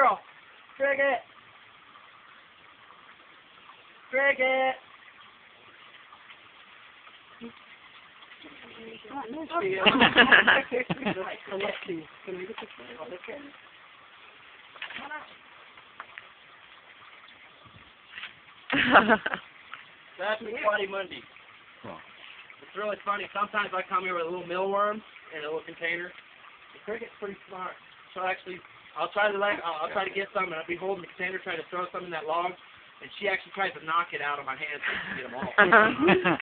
girl. Cricket. Cricket. That's Funny Monday. It's really funny. Sometimes I come here with a little mealworm in a little container. The cricket's pretty smart. So actually, I'll try to like, I'll, I'll try to get some, and I'll be holding the container trying to throw some in that log, and she actually tries to knock it out of my hands so I can get them all. Uh-huh.